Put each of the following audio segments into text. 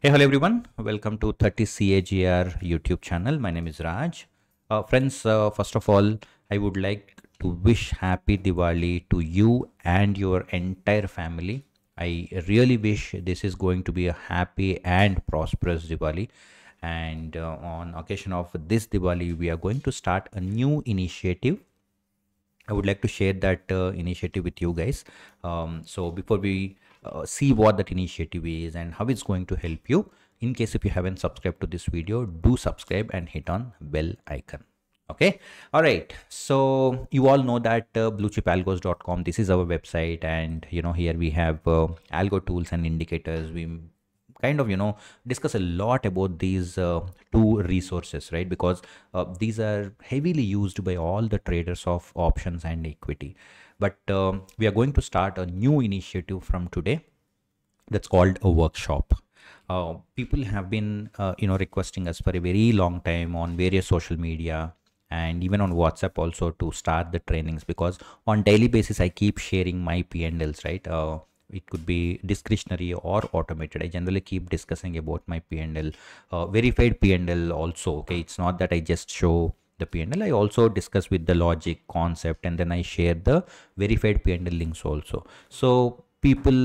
Hey, hello everyone. Welcome to 30 CAGR YouTube channel. My name is Raj. Uh, friends, uh, first of all, I would like to wish happy Diwali to you and your entire family. I really wish this is going to be a happy and prosperous Diwali. And uh, on occasion of this Diwali, we are going to start a new initiative I would like to share that uh, initiative with you guys. Um, so before we uh, see what that initiative is and how it's going to help you, in case if you haven't subscribed to this video, do subscribe and hit on bell icon. Okay. All right. So you all know that uh, bluechipalgos.com, this is our website. And, you know, here we have uh, algo tools and indicators. We kind of you know discuss a lot about these uh, two resources right because uh, these are heavily used by all the traders of options and equity but um, we are going to start a new initiative from today. That's called a workshop. Uh, people have been uh, you know requesting us for a very long time on various social media and even on whatsapp also to start the trainings because on daily basis i keep sharing my p&ls right? Uh, it could be discretionary or automated. I generally keep discussing about my pnl uh, verified pnl also okay? It's not that i just show the pnl i also discuss with the logic concept and then i share the verified pnl links also. So people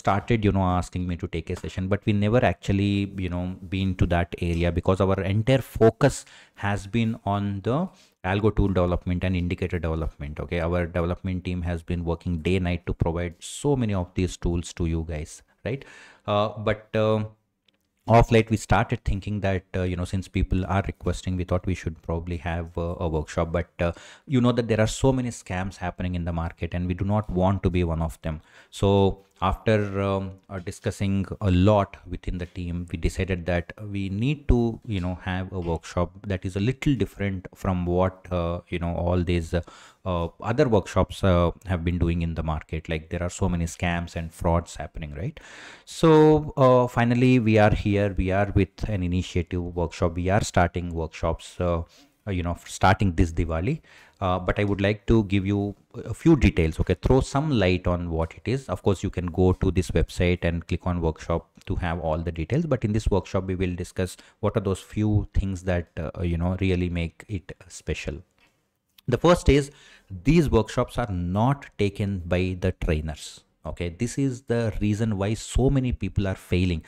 started you know asking me to take a session but we never actually you know been to that area because our entire focus has been on the algo tool development and indicator development okay? Our development team has been working day night to provide so many of these tools to you guys right? Uh, but uh, off late we started thinking that uh, you know since people are requesting we thought we should probably have uh, a workshop. But uh, you know that there are so many scams happening in the market and we do not want to be one of them. So after um, uh, discussing a lot within the team we decided that we need to you know have a workshop that is a little different from what uh, you know all these uh, other workshops uh, have been doing in the market. Like there are so many scams and frauds happening right? So uh, finally we are here. We are with an initiative workshop. We are starting workshops you know starting this diwali uh, but I would like to give you a few details. Okay, throw some light on what it is. Of course, you can go to this website and click on workshop to have all the details. But in this workshop, we will discuss what are those few things that uh, you know really make it special. The first is these workshops are not taken by the trainers. Okay, this is the reason why so many people are failing.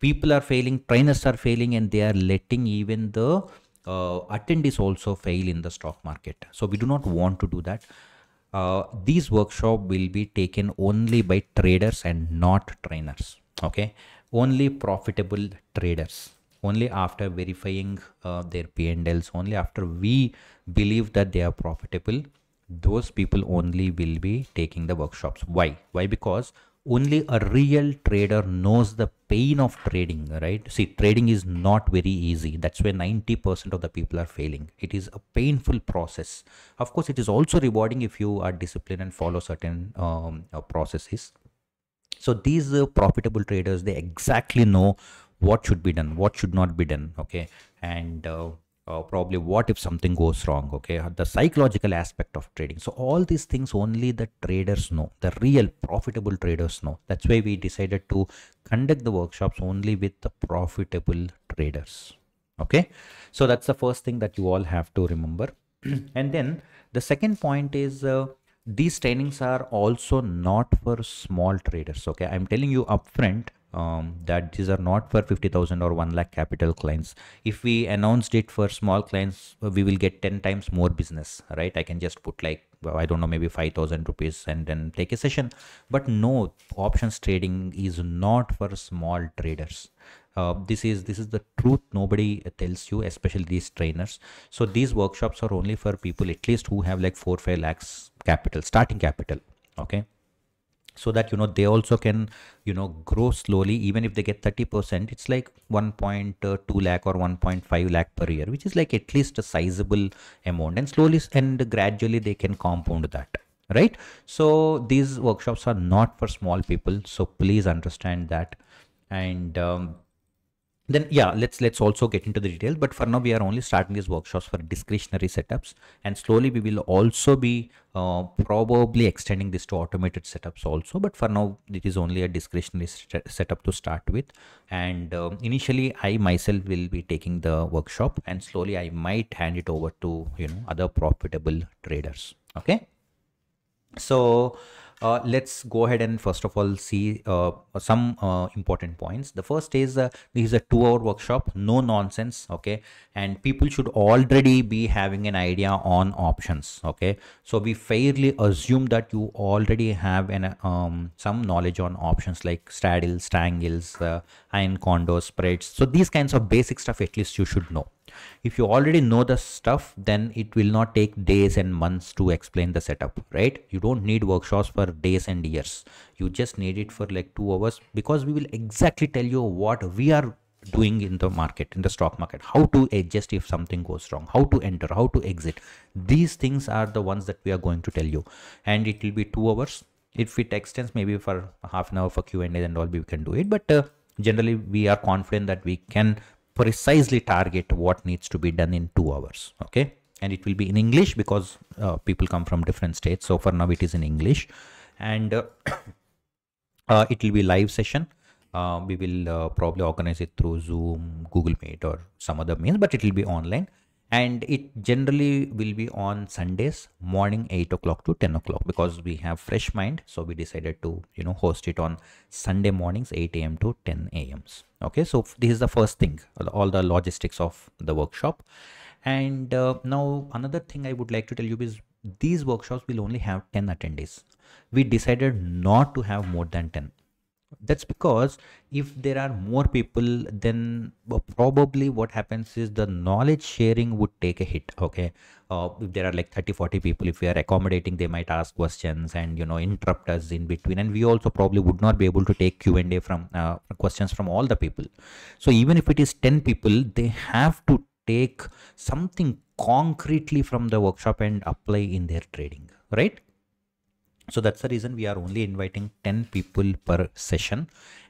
People are failing, trainers are failing, and they are letting even the uh, attendees also fail in the stock market. So we do not want to do that. Uh, these workshop will be taken only by traders and not trainers. Okay, only profitable traders. Only after verifying uh, their P&Ls, only after we believe that they are profitable, those people only will be taking the workshops. Why? Why? Because only a real trader knows the pain of trading right? See trading is not very easy. That's where 90% of the people are failing. It is a painful process. Of course it is also rewarding if you are disciplined and follow certain um, uh, processes. So these uh, profitable traders they exactly know what should be done what should not be done okay? And uh, uh, probably what if something goes wrong okay? The psychological aspect of trading. So all these things only the traders know the real profitable traders know. That's why we decided to conduct the workshops only with the profitable traders okay? So that's the first thing that you all have to remember. And then the second point is uh, these trainings are also not for small traders okay? I'm telling you upfront um, that these are not for 50,000 or 1 lakh capital clients. If we announced it for small clients, we will get 10 times more business, right? I can just put like, I don't know, maybe 5,000 rupees and then take a session. But no, options trading is not for small traders. Uh, this is this is the truth nobody tells you especially these trainers so these workshops are only for people at least who have like 4 5 lakhs capital starting capital okay so that you know they also can you know grow slowly. Even if they get 30% it's like 1.2 lakh or 1.5 lakh per year which is like at least a sizable amount. And slowly and gradually they can compound that right? So these workshops are not for small people. So please understand that. And um, then yeah let's let's also get into the details but for now we are only starting these workshops for discretionary setups and slowly we will also be uh, probably extending this to automated setups also but for now it is only a discretionary setup to start with. And uh, initially i myself will be taking the workshop and slowly i might hand it over to you know other profitable traders. Okay? So uh, let's go ahead and first of all see uh, some uh, important points. The first is uh, this is a two hour workshop, no nonsense. Okay. And people should already be having an idea on options. Okay. So we fairly assume that you already have an um, some knowledge on options like straddles, strangles, uh, iron condors, spreads. So these kinds of basic stuff at least you should know if you already know the stuff then it will not take days and months to explain the setup right? You don't need workshops for days and years. You just need it for like two hours because we will exactly tell you what we are doing in the market in the stock market. How to adjust if something goes wrong how to enter how to exit. These things are the ones that we are going to tell you. And it will be two hours. If it extends maybe for half an hour for q&a and all we can do it. But uh, generally we are confident that we can precisely target what needs to be done in two hours okay? And it will be in english because uh, people come from different states. So for now it is in english. And uh, uh, it will be live session. Uh, we will uh, probably organize it through zoom google meet or some other means but it will be online and it generally will be on sundays morning 8 o'clock to 10 o'clock because we have fresh mind. So we decided to you know host it on sunday mornings 8 a.m to 10 a.m.s okay so this is the first thing all the logistics of the workshop. And uh, now another thing i would like to tell you is these workshops will only have 10 attendees. We decided not to have more than 10 that's because if there are more people then probably what happens is the knowledge sharing would take a hit okay? Uh, if there are like 30 40 people if we are accommodating they might ask questions and you know interrupt us in between. And we also probably would not be able to take q&a from uh, questions from all the people. So even if it is 10 people they have to take something concretely from the workshop and apply in their trading right so that's the reason we are only inviting 10 people per session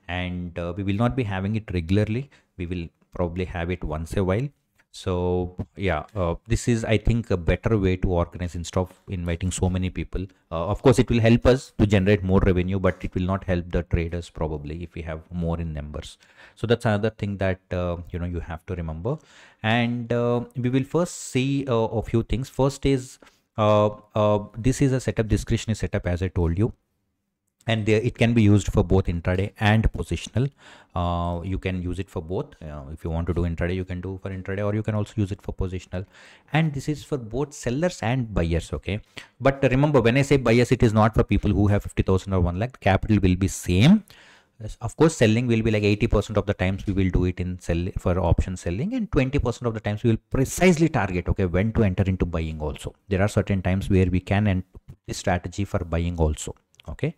and uh, we will not be having it regularly. We will probably have it once a while. So yeah uh, this is i think a better way to organize instead of inviting so many people. Uh, of course it will help us to generate more revenue but it will not help the traders probably if we have more in numbers. So that's another thing that uh, you know you have to remember. And uh, we will first see uh, a few things. First is this is a setup discretionary setup as I told you. And there, it can be used for both intraday and positional. Uh, you can use it for both. Uh, if you want to do intraday you can do for intraday or you can also use it for positional. And this is for both sellers and buyers okay? But remember when i say buyers it is not for people who have 50000 or 1 lakh. Capital will be same of course selling will be like 80% of the times we will do it in sell for option selling and 20% of the times we will precisely target okay when to enter into buying also. There are certain times where we can and strategy for buying also okay?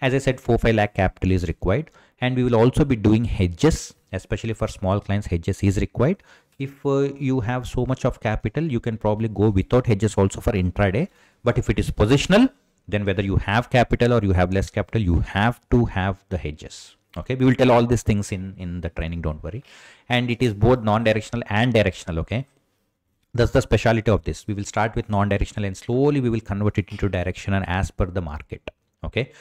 As i said 4 5 lakh capital is required and we will also be doing hedges especially for small clients hedges is required. If uh, you have so much of capital you can probably go without hedges also for intraday but if it is positional then whether you have capital or you have less capital you have to have the hedges. Okay? We will tell all these things in in the training don't worry. And it is both non-directional and directional okay? That's the speciality of this. We will start with non-directional and slowly we will convert it into directional as per the market okay?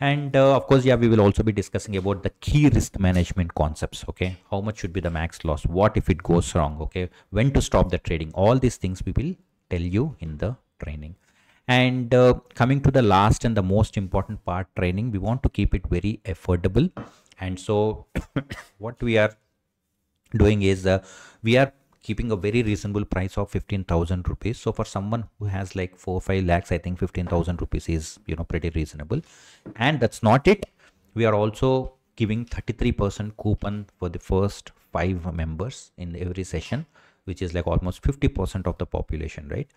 And uh, of course yeah we will also be discussing about the key risk management concepts okay? How much should be the max loss? What if it goes wrong okay? When to stop the trading? All these things we will tell you in the training and uh, coming to the last and the most important part training we want to keep it very affordable. And so what we are doing is uh, we are keeping a very reasonable price of 15000 rupees. So for someone who has like 4 5 lakhs i think 15000 rupees is you know pretty reasonable. And that's not it. We are also giving 33% coupon for the first five members in every session which is like almost 50% of the population right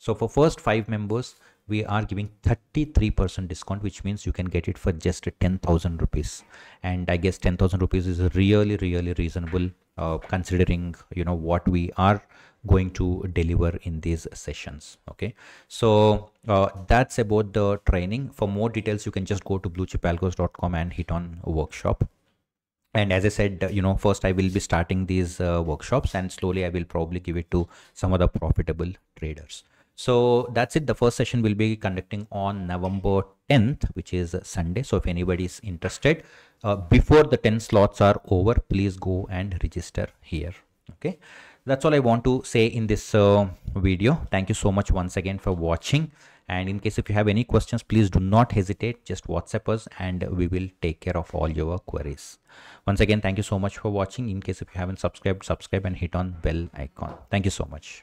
so for first five members, we are giving 33% discount, which means you can get it for just 10,000 rupees. And I guess 10,000 rupees is really, really reasonable uh, considering, you know, what we are going to deliver in these sessions. Okay. So uh, that's about the training. For more details, you can just go to bluechipalgos.com and hit on workshop and as i said you know first i will be starting these uh, workshops and slowly i will probably give it to some other profitable traders so that's it. The first session will be conducting on november 10th which is sunday. So if anybody is interested uh, before the 10 slots are over please go and register here. Okay? That's all i want to say in this uh, video. Thank you so much once again for watching. And in case if you have any questions please do not hesitate. Just whatsapp us and we will take care of all your queries. Once again thank you so much for watching. In case if you haven't subscribed subscribe and hit on bell icon. Thank you so much